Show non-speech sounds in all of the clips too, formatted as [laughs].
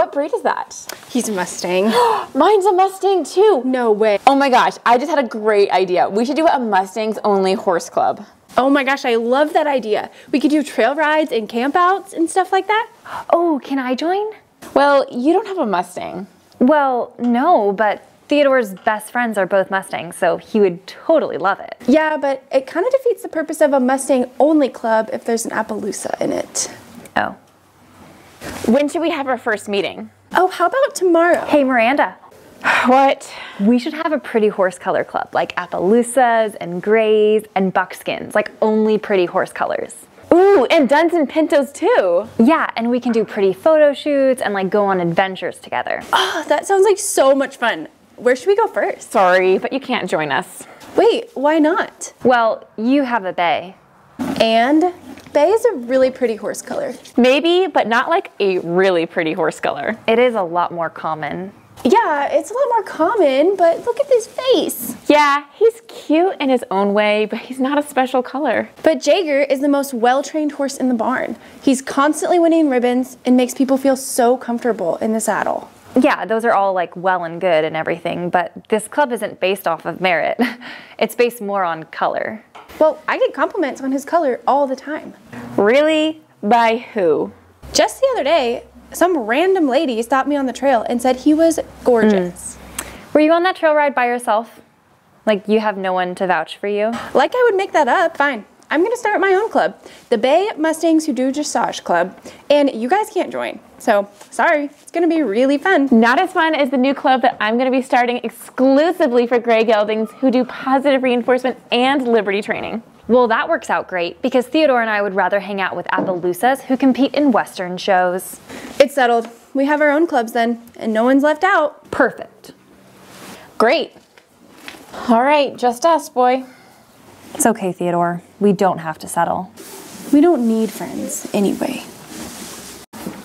What breed is that? He's a Mustang. [gasps] Mine's a Mustang too. no way. Oh my gosh, I just had a great idea. We should do a Mustangs only horse club. Oh my gosh, I love that idea. We could do trail rides and campouts and stuff like that. Oh, can I join? Well, you don't have a Mustang. Well, no, but Theodore's best friends are both Mustangs, so he would totally love it. Yeah, but it kind of defeats the purpose of a Mustang only club if there's an Appaloosa in it. Oh. When should we have our first meeting? Oh, how about tomorrow? Hey, Miranda. [sighs] What? We should have a pretty horse color club, like Appaloosas and Grays and Buckskins, like only pretty horse colors. Ooh, and Duns and Pintos too. Yeah, and we can do pretty photo shoots and like go on adventures together. Oh, that sounds like so much fun. Where should we go first? Sorry, but you can't join us. Wait, why not? Well, you have a bay. And Bay is a really pretty horse color. Maybe, but not like a really pretty horse color. It is a lot more common. Yeah, it's a lot more common, but look at this face. Yeah, he's cute in his own way, but he's not a special color. But Jaeger is the most well-trained horse in the barn. He's constantly winning ribbons and makes people feel so comfortable in the saddle. Yeah, those are all like well and good and everything, but this club isn't based off of merit. [laughs] It's based more on color. Well, I get compliments on his color all the time. Really? By who? Just the other day, some random lady stopped me on the trail and said he was gorgeous. Hmm. Were you on that trail ride by yourself? Like you have no one to vouch for you? Like I would make that up. Fine. I'm gonna start my own club, the Bay Mustangs Who Do Dressage Club, and you guys can't join. So sorry, it's gonna be really fun. Not as fun as the new club that I'm going to be starting exclusively for gray geldings who do positive reinforcement and liberty training. Well, that works out great because Theodore and I would rather hang out with Appaloosas who compete in Western shows. It's settled. We have our own clubs then, and no one's left out. Perfect. Great. All right, just us, boy. It's okay, Theodore. We don't have to settle. We don't need friends anyway.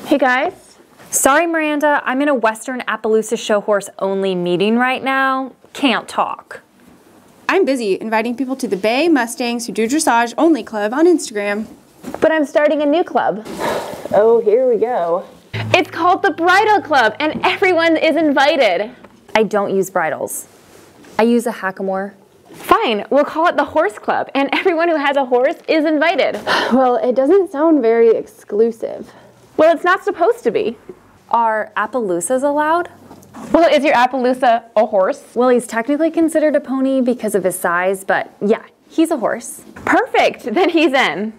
Hey guys. Sorry, Miranda, I'm in a Western Appaloosa show horse only meeting right now. Can't talk. I'm busy inviting people to the Bay Mustangs Who Do Dressage Only Club on Instagram. But I'm starting a new club. Oh, here we go. It's called the Bridle Club, and everyone is invited. I don't use bridles. I use a hackamore. Fine, we'll call it the Horse Club, and [laughs] everyone who has a horse is invited. [sighs] Well, it doesn't sound very exclusive. Well, it's not supposed to be. Are Appaloosas allowed? Well, is your Appaloosa a horse? Well, he's technically considered a pony because of his size, but yeah, he's a horse. Perfect, then he's in.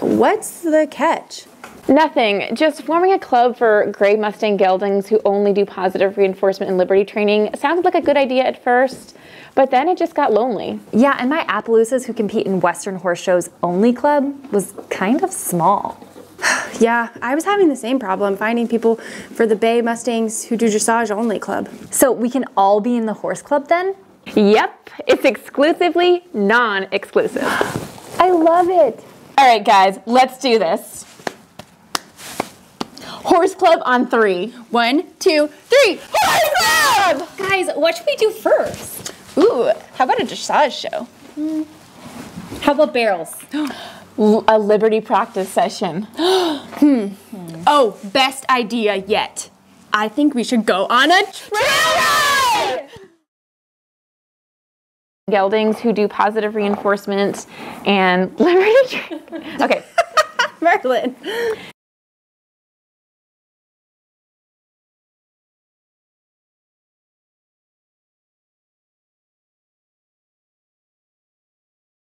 What's the catch? Nothing, just forming a club for gray Mustang geldings who only do positive reinforcement and liberty training sounded like a good idea at first, but then it just got lonely. Yeah, and my Appaloosas who compete in Western horse shows only club was kind of small. [sighs] Yeah, I was having the same problem finding people for the Bay Mustangs Who Do Dressage Only Club. So we can all be in the horse club then? Yep, it's exclusively non-exclusive. I love it. All right, guys, let's do this. Horse Club on three. One, two, three. Horse Club! Guys, what should we do first? Ooh, how about a dressage show? How about barrels? [gasps] a liberty practice session. [gasps] Hmm. Oh, best idea yet. I think we should go on a trail ride! Geldings who do positive reinforcement and [laughs] liberty. Okay. [laughs] Merlin.